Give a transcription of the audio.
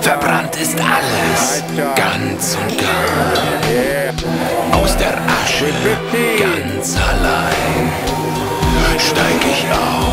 Verbrannt ist alles, ganz und gar. Aus der Asche, ganz allein, steig ich auf.